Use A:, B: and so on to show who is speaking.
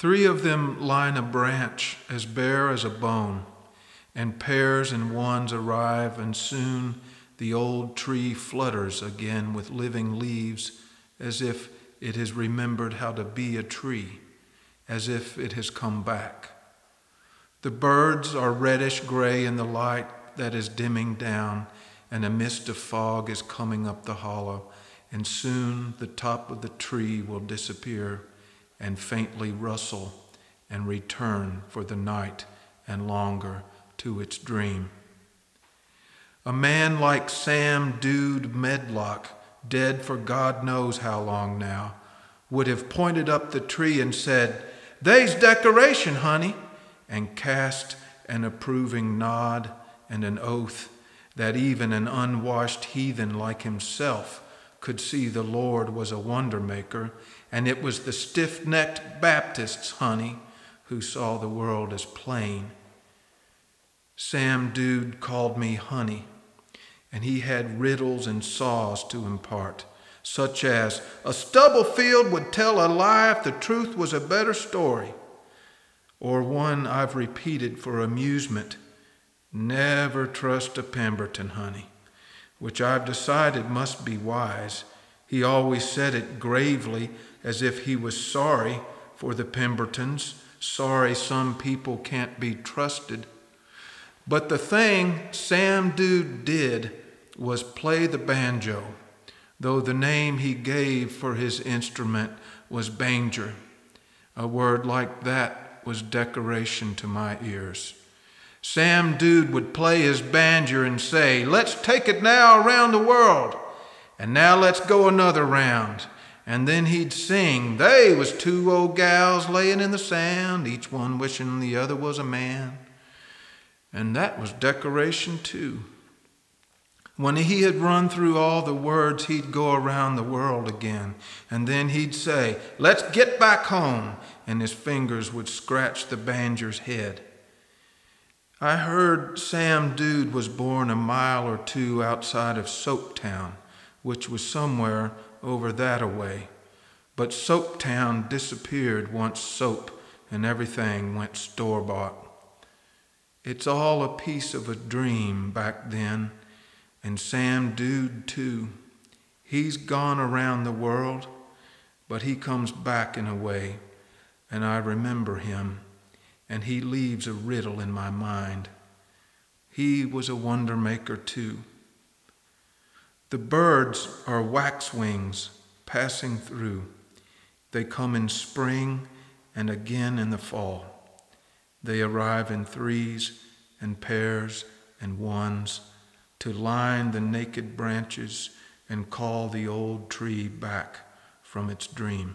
A: Three of them line a branch as bare as a bone, and pairs and ones arrive, and soon the old tree flutters again with living leaves as if it has remembered how to be a tree, as if it has come back. The birds are reddish gray in the light that is dimming down, and a mist of fog is coming up the hollow, and soon the top of the tree will disappear and faintly rustle and return for the night and longer to its dream. A man like Sam Dude Medlock, dead for God knows how long now, would have pointed up the tree and said, They's decoration, honey, and cast an approving nod and an oath that even an unwashed heathen like himself could see the Lord was a wonder maker, and it was the stiff necked Baptists, honey, who saw the world as plain. Sam Dude called me honey, and he had riddles and saws to impart, such as a stubble field would tell a lie if the truth was a better story, or one I've repeated for amusement never trust a Pemberton, honey which I've decided must be wise. He always said it gravely, as if he was sorry for the Pembertons, sorry some people can't be trusted. But the thing Sam Dude did was play the banjo, though the name he gave for his instrument was banger. A word like that was decoration to my ears. Sam Dude would play his banjo and say, Let's take it now around the world. And now let's go another round. And then he'd sing, They was two old gals laying in the sand, each one wishing the other was a man. And that was decoration too. When he had run through all the words, he'd go around the world again. And then he'd say, Let's get back home. And his fingers would scratch the banjo's head. I heard Sam Dude was born a mile or two outside of Soaptown, which was somewhere over that away. But Soaptown disappeared once soap and everything went store bought. It's all a piece of a dream back then, and Sam Dude too. He's gone around the world, but he comes back in a way, and I remember him and he leaves a riddle in my mind. He was a wonder maker too. The birds are waxwings passing through. They come in spring and again in the fall. They arrive in threes and pairs and ones to line the naked branches and call the old tree back from its dream.